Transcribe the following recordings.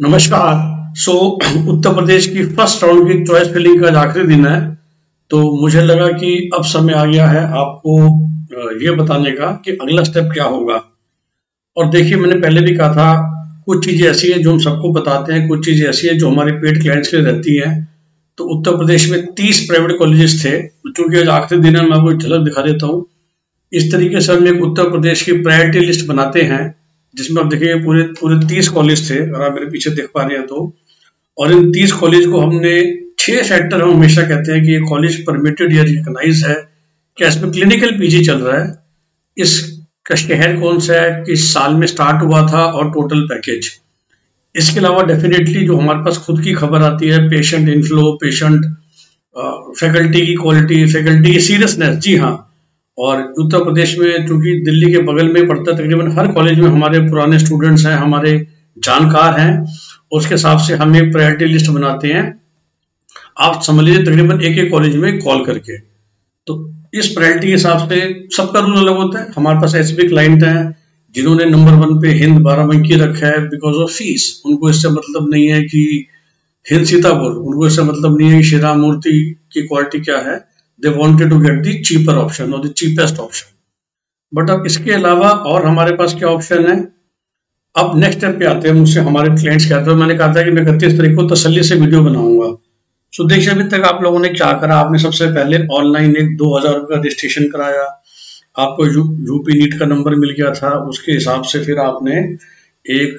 नमस्कार। सो so, उत्तर प्रदेश की first round की चॉइस फिलिंग का आखिरी दिन है। तो मुझे लगा कि अब समय आ गया है आपको ये बताने का कि अगला स्टेप क्या होगा। और देखिए मैंने पहले भी कहा था कुछ चीज़ें ऐसी हैं जो हम सबको बताते हैं कुछ चीज़ें ऐसी हैं जो हमारे पेड क्लाइंट्स के लिए रहती हैं। तो उत्तर प्रदेश में तीस प्राइवेट कॉलेजेस थे चूँकि आज आखिरी दिन है मैं आपको झलक दिखा देता हूँ। इस तरीके से हम एक उत्तर प्रदेश की प्रायोरिटी लिस्ट बनाते हैं। जिसमें आप देखिए पूरे पूरे तीस कॉलेज थे, अगर आप मेरे पीछे देख पा रहे हैं तो। और इन तीस कॉलेज को हमने छह सेक्टर हम हमेशा कहते हैं कि ये कॉलेज परमिटेड या रिकॉग्नाइज है, क्या इसमें क्लिनिकल पीजी चल रहा है इसका शहर कौन सा है, किस साल में स्टार्ट हुआ था और टोटल पैकेज इसके अलावा डेफिनेटली जो हमारे पास खुद की खबर आती है पेशेंट इनफ्लो पेशेंट फैकल्टी की क्वालिटी फैकल्टी की सीरियसनेस जी हाँ और उत्तर प्रदेश में चूँकि दिल्ली के बगल में पड़ता तकरीबन हर कॉलेज में हमारे पुराने स्टूडेंट्स हैं, हमारे जानकार हैं, उसके हिसाब से हम एक प्रायोरिटी लिस्ट बनाते हैं। आप समझ लीजिए, तकरीबन एक एक कॉलेज में कॉल करके। तो इस प्रायोरिटी के हिसाब से सबका रूल अलग होता है। हमारे पास ऐसे भी क्लाइंट हैं, जिन्होंने नंबर वन पे हिंद बाराबंकी रखा है बिकॉज़ ऑफ़ फ़ीस उनको इससे मतलब नहीं है कि हिंद सीतापुर, उनको इससे मतलब नहीं है कि श्री राम मूर्ति की क्वालिटी क्या है। They wanted to get the cheaper option और द चीपेस्ट ऑप्शन बट अब इसके अलावा और हमारे पास क्या ऑप्शन है? अब नेक्स्ट स्टेप पे आते हैं मुझसे हमारे क्लाइंट्स कहते हैं। मैंने कहा था कि मैं इकतीस तारीख को तसली से वीडियो बनाऊँगा। सो देखिए, अभी तक आप लोगों ने क्या करा? आपने सबसे पहले ऑनलाइन एक दो हज़ार रुपये का रजिस्ट्रेशन कराया। आपको यू यूपी नीट का नंबर मिल गया था। उसके हिसाब से फिर आपने एक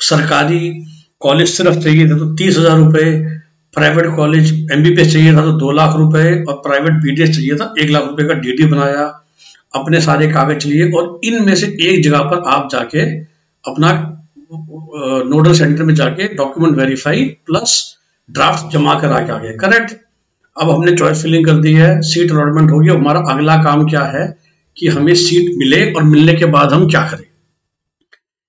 सरकारी कॉलेज सिर्फ़ चाहिए था तो तीस हज़ार रुपये प्राइवेट कॉलेज एमबीबीएस चाहिए था तो दो लाख रुपए और प्राइवेट बीडीएस चाहिए था, एक लाख रुपए का डीडी बनाया, अपने सारे कागज़ लिए और इनमें से एक जगह पर आप जाके अपना नोडल सेंटर में जाके डॉक्यूमेंट वेरीफाई प्लस ड्राफ्ट जमा करा के आ गए। करेक्ट अब हमने चॉइस फिलिंग कर दी है सीट अलॉटमेंट होगी हमारा अगला काम क्या है कि हमें सीट मिले और मिलने के बाद हम क्या करें?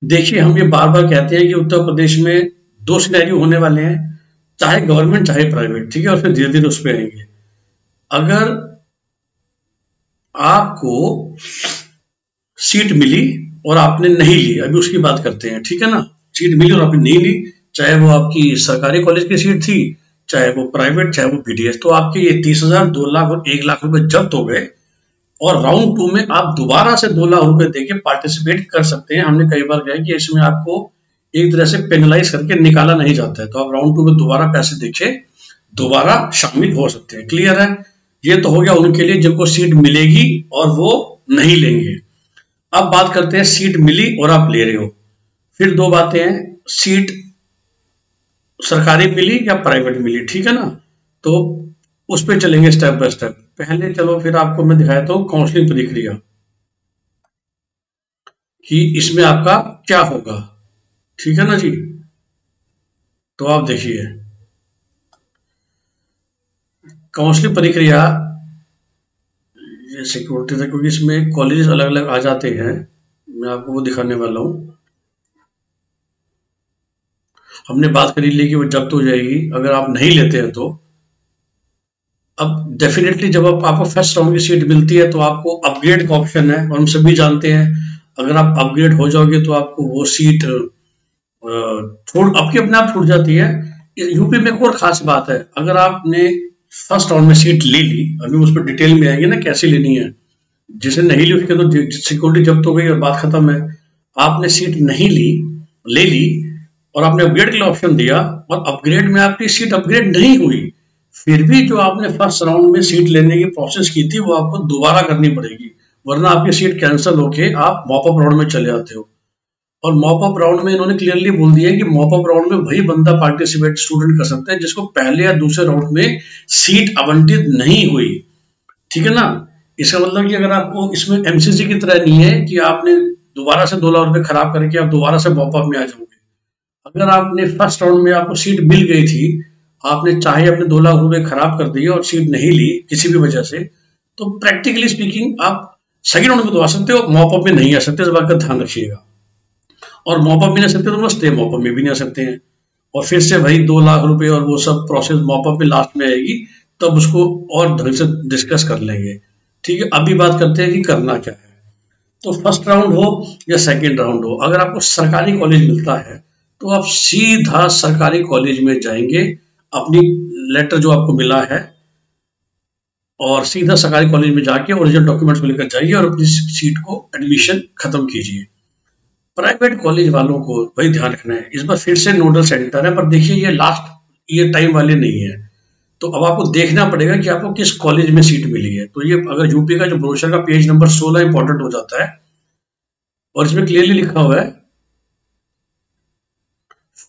देखिए, हम ये बार बार कहते हैं कि उत्तर प्रदेश में दो सिनेरियो होने वाले हैं। चाहे गवर्नमेंट चाहे प्राइवेट ठीक है, और फिर धीरे धीरे उस पर आएँगे। अगर आपको सीट मिली और आपने नहीं ली, अभी उसकी बात करते हैं, ठीक है ना? सीट मिली और आपने नहीं ली, चाहे वो आपकी सरकारी कॉलेज की सीट थी, चाहे वो प्राइवेट चाहे वो बीडीएस तो आपके ये तीस हज़ार, दो लाख और एक लाख रुपए जब्त हो गए और राउंड टू में आप दोबारा से दो लाख रुपए देके पार्टिसिपेट कर सकते हैं। हमने कई बार कहा कि इसमें आपको एक तरह से पेनलाइज करके निकाला नहीं जाता है। तो आप राउंड टू में दोबारा पैसे देखे दोबारा शामिल हो सकते हैं। क्लियर है? ये तो हो गया उनके लिए, जिनको सीट मिलेगी और वो नहीं लेंगे। अब बात करते हैं सीट मिली और आप ले रहे हो। फिर दो बातें हैं सीट सरकारी मिली या प्राइवेट मिली, ठीक है ना? तो उस पर चलेंगे स्टेप बाय स्टेप पहले चलो, फिर आपको मैं दिखाया तो काउंसलिंग प्रक्रिया कि इसमें आपका क्या होगा? ठीक है ना जी? तो आप देखिए। काउंसलिंग प्रक्रिया सिक्योरिटी था क्योंकि इसमें कॉलेज अलग अलग आ जाते हैं। मैं आपको वो दिखाने वाला हूँ। हमने बात करी ली कि वो जब्त हो जाएगी। अगर आप नहीं लेते हैं तो। अब डेफिनेटली जब आप, आपको फ़र्स्ट राउंड की सीट मिलती है तो आपको अपग्रेड का ऑप्शन है और हम सभी जानते हैं। अगर आप अपग्रेड हो जाओगे तो आपको वो सीट छोड़ आपकी अपने आप छूट जाती है। यूपी में एक और खास बात है। अगर आपने फ़र्स्ट राउंड में सीट ले ली, अभी उस पर डिटेल में आएँगे ना कैसे लेनी है। जिसे नहीं ली, उसके तो सिक्योरिटी जब्त हो गई और बात खत्म है। आपने सीट नहीं ली, ले ली और आपने अपग्रेड के लिए ऑप्शन दिया और अपग्रेड में आपकी सीट अपग्रेड नहीं हुई, फिर भी जो आपने फ़र्स्ट राउंड में सीट लेने की प्रोसेस की थी, वो आपको दोबारा करनी पड़ेगी। वरना आपकी सीट कैंसिल होके आप मॉपअप राउंड में चले जाते हो। और मॉपअप राउंड में इन्होंने क्लियरली बोल दिया कि मॉपअप राउंड में वही बंदा पार्टिसिपेट स्टूडेंट कर सकते हैं, जिसको पहले या दूसरे राउंड में सीट आवंटित नहीं हुई। ठीक है ना? इसका मतलब कि अगर आपको इसमें एमसीसी की तरह नहीं है कि आपने दोबारा से दो लाख रुपए खराब करके आप दोबारा से मॉपअप में आ जाओगे। अगर आपने फ़र्स्ट राउंड में आपको सीट मिल गई थी, आपने चाहे अपने दो लाख रुपए खराब कर दिए और सीट नहीं ली किसी भी वजह से तो प्रैक्टिकली स्पीकिंग आप सेकेंड राउंड में तो आ सकते हो मॉपअप में नहीं आ सकते, इस बात का ध्यान रखिएगा। और मॉपअप भी नहीं सकते तो स्टे मॉपअप में भी नहीं सकते हैं। और फिर से भाई दो लाख रुपए और वो सब प्रोसेस मॉपअप में लास्ट में आएगी, तब उसको और ढंग से डिस्कस कर लेंगे। ठीक है, अभी बात करते हैं कि करना क्या है। तो फ़र्स्ट राउंड हो या सेकेंड राउंड हो, अगर आपको सरकारी कॉलेज मिलता है तो आप सीधा सरकारी कॉलेज में जाएँगे, अपनी लेटर जो आपको मिला है, और सीधा सरकारी कॉलेज में जाके ओरिजिनल डॉक्यूमेंट्स को लेकर जाइए और अपनी सीट को एडमिशन खत्म कीजिए। प्राइवेट कॉलेज वालों को वही ध्यान रखना है। इस बार फिर से नोडल सेंटर है पर देखिए ये लास्ट ये टाइम वाले नहीं है। तो अब आपको देखना पड़ेगा कि आपको किस कॉलेज में सीट मिली है। तो ये अगर यूपी का जो ब्रोशर का पेज नंबर 16 इंपॉर्टेंट हो जाता है और इसमें क्लियरली लिखा हुआ है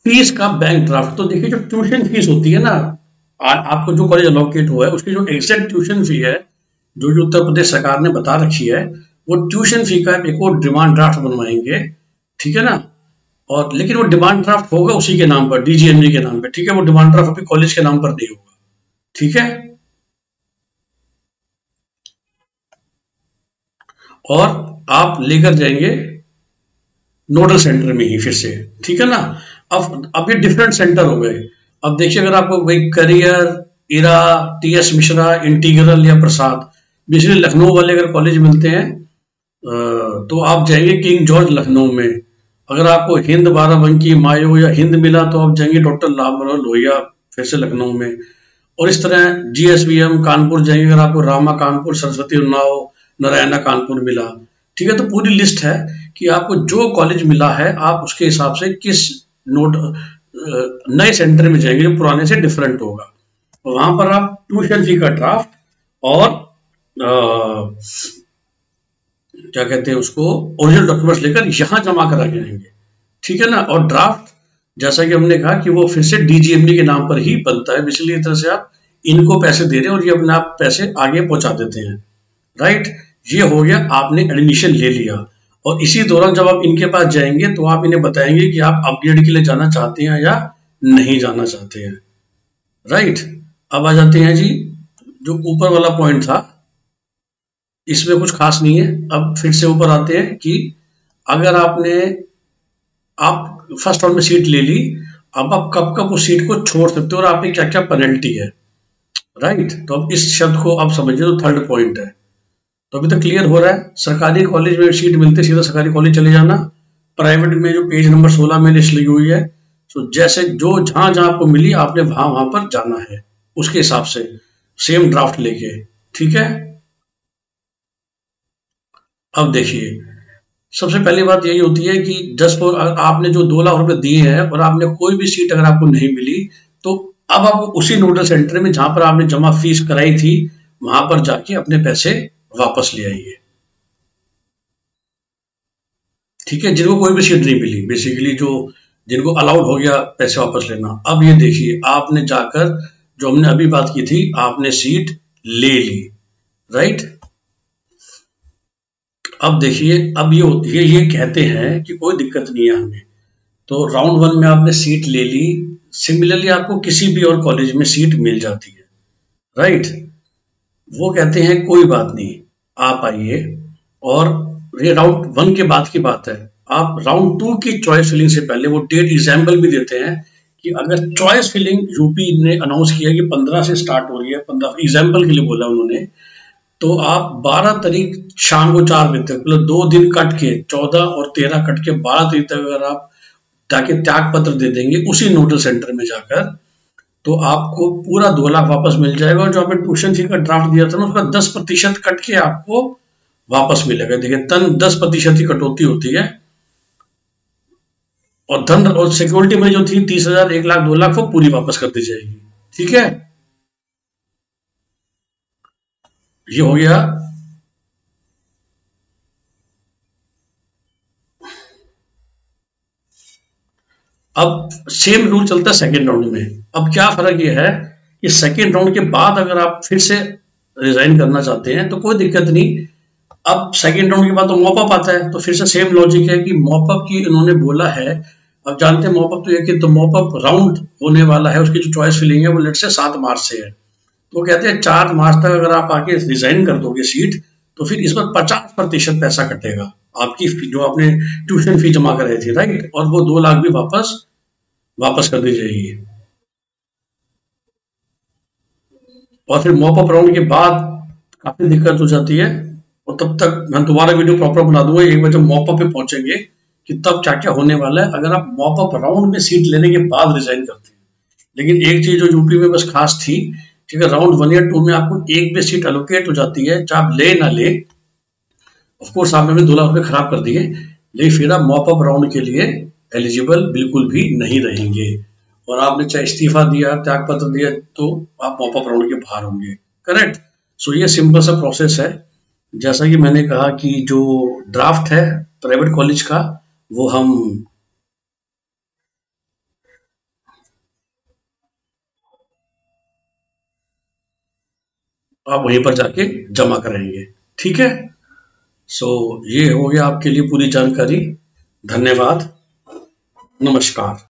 फ़ीस का बैंक ड्राफ्ट तो देखिए जो ट्यूशन फ़ीस होती है ना आ, आपको जो कॉलेज अलोकेट हुआ है उसकी जो एग्जैक्ट ट्यूशन फ़ी है जो जो उत्तर प्रदेश सरकार ने बता रखी है वो ट्यूशन फ़ी का एक और डिमांड ड्राफ्ट बनवाएँगे। ठीक है ना? और लेकिन वो डिमांड ड्राफ्ट होगा उसी के नाम पर डीजीएमजी के नाम पर, ठीक है? वो डिमांड ड्राफ्ट अभी कॉलेज के नाम पर नहीं होगा, ठीक है? और आप लेकर जाएँगे नोडल सेंटर में ही फिर से, ठीक है ना? अब अब ये डिफरेंट सेंटर हो गए। अब देखिए, अगर आपको भाई career era T S Mishra integral या प्रसाद बेसिकली लखनऊ वाले अगर कॉलेज मिलते हैं तो आप जाएँगे किंग जॉर्ज लखनऊ में। अगर आपको हिंद बाराबंकी, मायो या हिंद मिला तो आप जाएँगे डॉक्टर लाभ लोहिया, फिर से लखनऊ में। और इस तरह जीएसबीएम कानपुर जाएँगे, अगर आपको रामा कानपुर, सरस्वती उन्नाव, नारायणा कानपुर मिला। ठीक है तो पूरी लिस्ट है कि आपको जो कॉलेज मिला है, आप उसके हिसाब से किस नोट नए सेंटर में जाएँगे जो पुराने से डिफरेंट होगा। वहाँ पर आप ट्यूशन फ़ी का ड्राफ्ट और क्या कहते हैं उसको ओरिजिनल डॉक्यूमेंट्स लेकर यहाँ जमा करा के आएँगे ठीक है ना? और ड्राफ्ट जैसा कि हमने कहा कि वो फिर से डीजीएमडी के नाम पर ही बनता है, इसलिए तरह से आप इनको पैसे दे रहे हैं और ये अपने आप पैसे आगे पहुँचा देते हैं। राइट ये हो गया, आपने एडमिशन ले लिया। और इसी दौरान जब आप इनके पास जाएँगे तो आप इन्हें बताएँगे कि आप अपग्रेड के लिए जाना चाहते हैं या नहीं जाना चाहते हैं। राइट अब आ जाते हैं जी, जो ऊपर वाला पॉइंट था इसमें कुछ खास नहीं है। अब फिर से ऊपर आते हैं कि अगर आपने, आप फ़र्स्ट राउंड में सीट ले ली, अब आप कब कब उस सीट को छोड़ सकते हो और आपकी क्या क्या पेनल्टी है। राइट तो अब इस शब्द को आप समझिए तो थर्ड पॉइंट है। तो अभी तक क्लियर हो रहा है। सरकारी कॉलेज में सीट मिलते सीधा सरकारी कॉलेज चले जाना। प्राइवेट में जो पेज नंबर 16 में लिस्ट लगी हुई है तो जैसे जो जहाँ जहाँ आपको मिली, आपने वहाँ वहाँ पर जाना है। उसके हिसाब से सेम ड्राफ्ट लेके। ठीक है? अब देखिए, सबसे पहली बात यही होती है कि जस्ट आपने जो दो लाख रुपए दिए हैं और आपने कोई भी सीट अगर आपको नहीं मिली तो अब आप उसी नोडल सेंटर में जहाँ पर आपने जमा फ़ीस कराई थी, वहाँ पर जाके अपने पैसे वापस ले आइए। ठीक है, जिनको कोई भी सीट नहीं मिली बेसिकली जो, जिनको अलाउड हो गया पैसे वापस लेना। अब ये देखिए, आपने जाकर जो हमने अभी बात की थी, आपने सीट ले ली राइट अब देखिए, अब ये ये ये कहते हैं कि कोई दिक्कत नहीं है हमें। तो राउंड वन में आपने सीट ले ली। सिमिलरली आपको किसी भी और कॉलेज में सीट मिल जाती है। राइट वो कहते हैं, कोई बात नहीं, आप आइए। और ये राउंड वन के बाद की बात है। आप राउंड टू की चॉइस फिलिंग से पहले वो डेट एग्ज़ाम्पल भी देते हैं कि अगर चॉइस फिलिंग यूपी ने अनाउंस किया कि पंद्रह से स्टार्ट हो रही है, पंद्रह एग्ज़ाम्पल के लिए बोला उन्होंने तो आप 12 तारीख शाम को चार बजे तक मतलब दो दिन कट के 14 और 13 कट के 12 तारीख तक अगर आप ताकि त्याग पत्र दे देंगे, उसी नोडल सेंटर में जाकर तो आपको पूरा दो लाख वापस मिल जाएगा। और जो आपने ट्यूशन फ़ी का ड्राफ्ट दिया था ना, उसका दस प्रतिशत कट के आपको वापस मिलेगा। देखिए, तन दस प्रतिशत की कटौती होती है। और धन और सिक्योरिटी में जो थी तीस हज़ार, एक लाख, दो लाख, वो पूरी वापस कर दी जाएगी। ठीक है? ये हो गया। अब सेम रूल चलता है सेकेंड राउंड में। अब क्या फ़र्क ये है कि सेकेंड राउंड के बाद अगर आप फिर से रिजाइन करना चाहते हैं तो कोई दिक्कत नहीं। अब सेकेंड राउंड के बाद तो मॉपअप आता है तो फिर से सेम लॉजिक है कि मॉपअप की इन्होंने बोला है। अब जानते हैं मॉपअप तो ये कि तो मॉपअप राउंड होने वाला है, उसकी जो चॉइस फिलिंग है वो लेट से सात मार्च से है। तो कहते हैं, चार मार्च तक अगर आप आके रिजाइन कर दोगे सीट तो फिर इस पर पचास प्रतिशत पैसा कटेगा आपकी जो आपने ट्यूशन फ़ी जमा कराई थी राइट और वो दो लाख भी वापस वापस कर दी जाएगी। और फिर मॉपअप राउंड के बाद काफ़ी दिक्कत हो जाती है, और तब तक मैं दोबारा वीडियो प्रॉपर बना दूँगा, एक बार जब मॉपअप पे पहुँचेंगे कि तब क्या क्या होने वाला है। अगर आप मॉपअप राउंड में सीट लेने के बाद रिजाइन करते हैं, लेकिन एक चीज़ जो यूपी में बस खास थी ठीक है राउंड वन या टू में आपको एक भी सीट एलोकेट हो जाती है, चाहे आप ले ना ले ऑफकोर्स आपने अपने दो लाख रुपये खराब कर दिए, लेकिन फिर आप मॉप अप राउंड के लिए एलिजिबल बिल्कुल भी नहीं रहेंगे। और आपने चाहे इस्तीफा दिया त्याग पत्र दिया तो आप मॉप अप राउंड के बाहर होंगे। करेक्ट सो ये सिंपल सा प्रोसेस है। जैसा कि मैंने कहा कि जो ड्राफ्ट है प्राइवेट कॉलेज का, वो हम आप वहीं पर जाके जमा करेंगे। ठीक है? सो so, ये हो गया आपके लिए पूरी जानकारी। धन्यवाद। नमस्कार।